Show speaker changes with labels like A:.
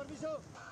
A: permiso.